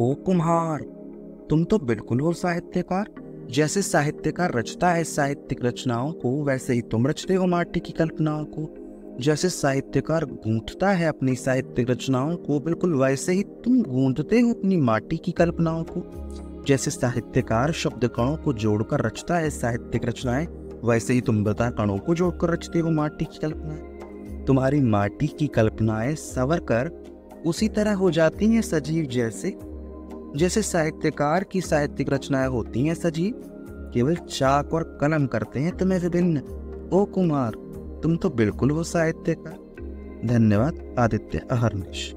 ओ कुम्हार, तुम तो बिल्कुल हो साहित्यकार। जैसे साहित्यकार रचता है साहित्यिक रचनाओं को, वैसे ही तुम रचते हो माटी की कल्पनाओं को। जैसे साहित्यकार गूंथता है अपनी साहित्यिक रचनाओं को, बिल्कुल वैसे ही तुम गूंथते हो अपनी माटी की कल्पनाओं को। जैसे साहित्यकार शब्द कणों को जोड़कर रचता है साहित्यिक रचनाएँ, वैसे ही तुम बता कणों को जोड़कर रचते हो माटी की कल्पनाएँ। तुम्हारी माटी की कल्पनाएँ सवर कर उसी तरह हो जाती हैं सजीव जैसे। जैसे साहित्यकार की साहित्यिक रचनाएँ होती हैं सजीव केवल चाक और कलम करते हैं तुम्हें विभिन्न ओ कुमार, तुम तो बिल्कुल वो साहित्यकार। धन्यवाद, आदित्य अहरनिश।